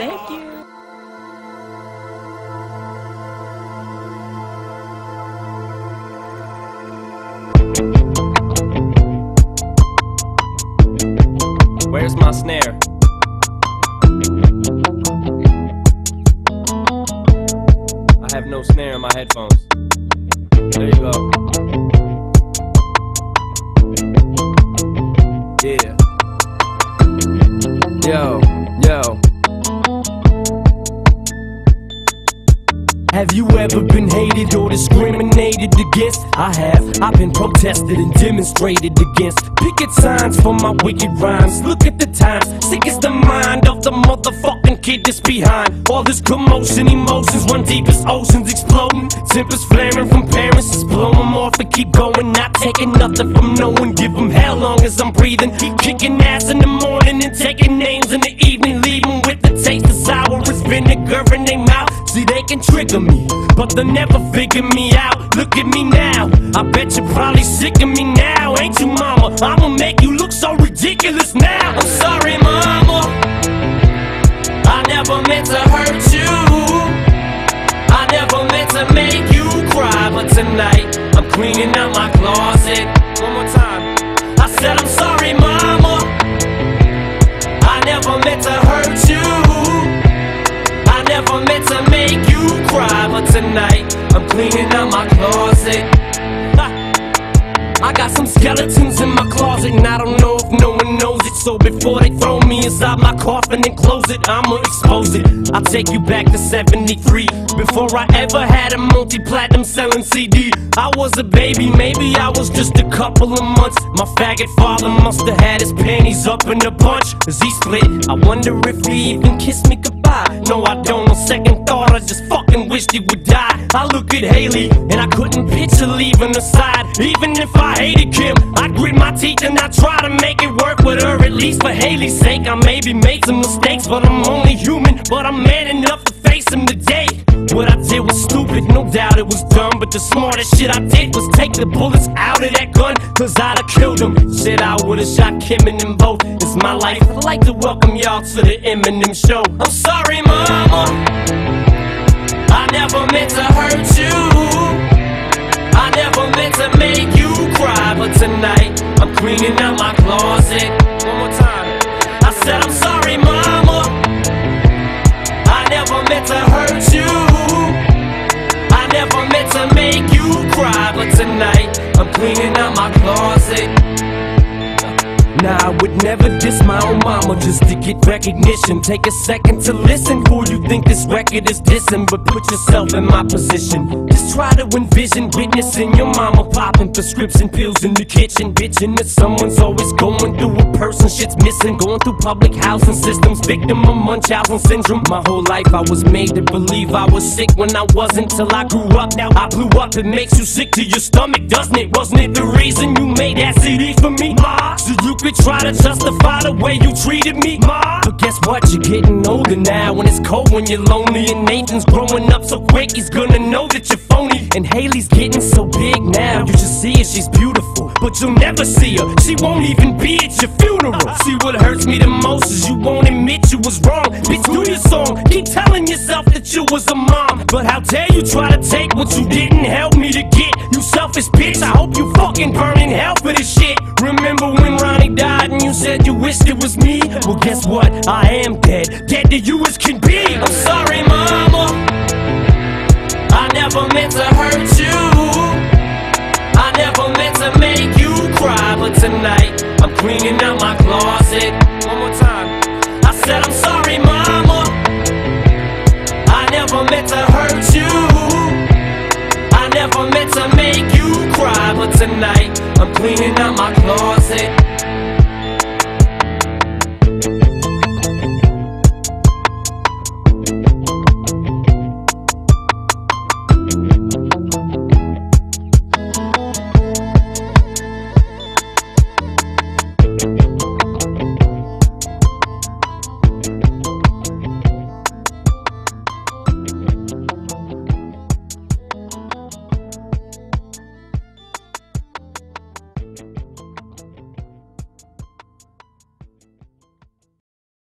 Thank you. Where's my snare? I have no snare in my headphones. There you go. Have you ever been hated or discriminated against? I have. I've been protested and demonstrated against. Picket signs for my wicked rhymes. Look at the times. Sick is the mind of the motherfucking kid that's behind. All this commotion, emotions run deep as oceans exploding. Tempers flaring from parents, just blow them off and keep going. Not taking nothing from no one. Give them hell long as I'm breathing. Keep kicking ass in the morning and taking names in the trigger me, but they'll never figure me out. Look at me now, I bet you're probably sick of me now, ain't you, mama? I'ma make you look so ridiculous now. I'm sorry, mama. I never meant to hurt you. I never meant to make you cry, but tonight I'm cleaning out my closet. One more time. I said I'm sorry, mama. I never meant to cleaning out my closet. I got some skeletons in my closet, and I don't know if no one knows it. So before they throw me inside my coffin and close it, I'ma expose it. I'll take you back to 73. Before I ever had a multi platinum selling CD, I was a baby, maybe I was just a couple of months. My faggot father must have had his panties up in a bunch. As he split, I wonder if he even kissed me goodbye. No, I don't. On second thought, I just fucking wished he would die. I look at Hailie, and I couldn't picture leaving her side. Even if I hated Kim, I'd grit my teeth and I'd try to make it work with her. At least for Hailie's sake, I maybe made some mistakes, but I'm only human. But I'm man enough to face them today. Stupid, no doubt it was dumb. But the smartest shit I did was take the bullets out of that gun, cause I'd have killed him. Shit, I would've shot Kim and them both. It's my life. I'd like to welcome y'all to the Eminem show. I'm sorry, mama. I never meant to hurt you. I never meant to make you cry, but tonight I'm cleaning out my closet. Nah, I would never diss my own mama just to get recognition. Take a second to listen. Who you think this record is dissing? But put yourself in my position. Just try to envision witnessing your mama popping prescription pills in the kitchen. Bitching that someone's always going through a person shit's missing. Going through public housing systems, victim of Munchausen syndrome. My whole life I was made to believe I was sick when I wasn't till I grew up. Now I blew up. It makes you sick to your stomach, doesn't it? Wasn't it the reason you made that CD for me? Ma? So you could try to justify the way you treated me, Ma. But guess what? You're getting older now. When it's cold, when you're lonely, and Nathan's growing up so quick, he's gonna know that you're phony. And Hailie's getting so big now. You should see her, she's beautiful, but you'll never see her. She won't even be at your funeral. See what hurts me the most is you won't admit you was wrong. Bitch, do your song. Keep telling yourself that you was a mom, but how dare you try to take what you didn't help me to get? You selfish bitch. I hope you fucking burn in hell for this shit. Remember when Ronnie died and you said you wished it was me? Well, guess what? I am dead. Dead to you as can be. I'm sorry, mama. I never meant to hurt you. I never meant to make you cry, but tonight I'm cleaning out my closet. One more time. I said I'm sorry, mama. I never meant to hurt you. I never meant to make you cry, but tonight I'm cleaning out my closet.